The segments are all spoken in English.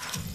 you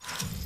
you.